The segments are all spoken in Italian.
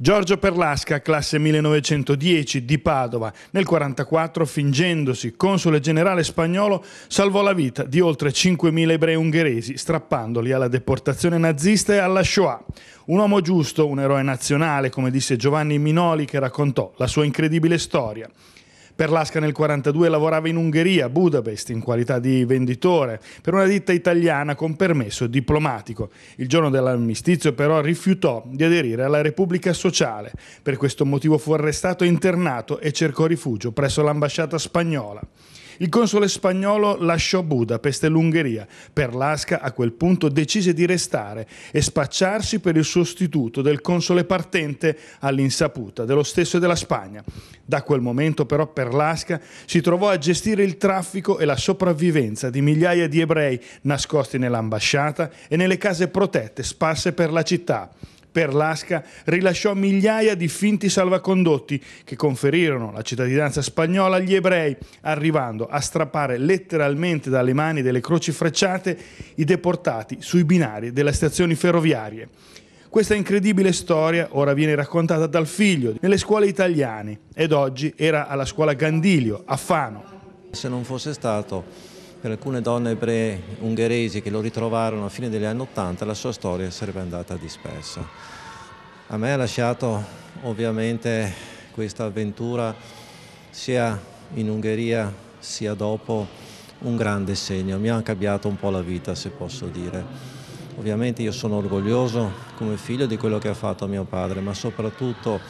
Giorgio Perlasca, classe 1910 di Padova, nel 1944, fingendosi console generale spagnolo, salvò la vita di oltre 5.000 ebrei ungheresi, strappandoli alla deportazione nazista e alla Shoah. Un uomo giusto, un eroe nazionale, come disse Giovanni Minoli che raccontò la sua incredibile storia. Perlasca nel 1942 lavorava in Ungheria, Budapest, in qualità di venditore, per una ditta italiana con permesso diplomatico. Il giorno dell'armistizio però rifiutò di aderire alla Repubblica Sociale. Per questo motivo fu arrestato e internato e cercò rifugio presso l'ambasciata spagnola. Il console spagnolo lasciò Budapest e l'Ungheria. Perlasca a quel punto decise di restare e spacciarsi per il sostituto del console partente all'insaputa dello stesso e della Spagna. Da quel momento però Perlasca si trovò a gestire il traffico e la sopravvivenza di migliaia di ebrei nascosti nell'ambasciata e nelle case protette sparse per la città. Perlasca rilasciò migliaia di finti salvacondotti che conferirono la cittadinanza spagnola agli ebrei, arrivando a strappare letteralmente dalle mani delle croci frecciate i deportati sui binari delle stazioni ferroviarie. Questa incredibile storia ora viene raccontata dal figlio nelle scuole italiane ed oggi era alla scuola Gandilio a Fano. Se non fosse stato per alcune donne ebree ungheresi che lo ritrovarono a fine degli anni Ottanta, la sua storia sarebbe andata dispersa. A me ha lasciato ovviamente questa avventura sia in Ungheria sia dopo un grande segno, mi ha cambiato un po' la vita se posso dire. Ovviamente io sono orgoglioso come figlio di quello che ha fatto mio padre, ma soprattutto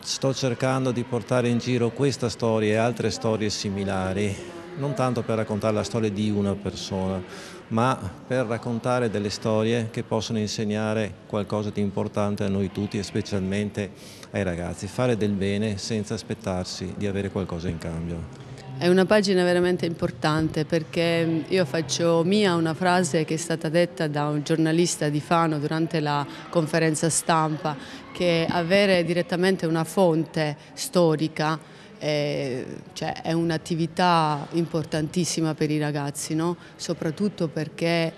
sto cercando di portare in giro questa storia e altre storie similari non tanto per raccontare la storia di una persona, ma per raccontare delle storie che possono insegnare qualcosa di importante a noi tutti e specialmente ai ragazzi, fare del bene senza aspettarsi di avere qualcosa in cambio. È una pagina veramente importante perché io faccio mia una frase che è stata detta da un giornalista di Fano durante la conferenza stampa che avere direttamente una fonte storica è, cioè, è un'attività importantissima per i ragazzi, no? soprattutto perché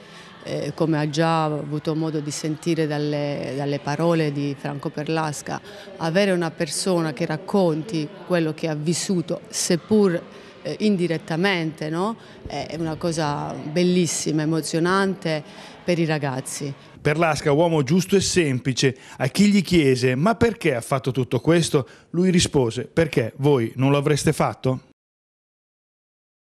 eh, come ha già avuto modo di sentire dalle, dalle, parole di Franco Perlasca, avere una persona che racconti quello che ha vissuto, seppur eh, indirettamente, no? è una cosa bellissima, emozionante per i ragazzi. Perlasca, uomo giusto e semplice, a chi gli chiese ma perché ha fatto tutto questo? Lui rispose perché voi non lo avreste fatto?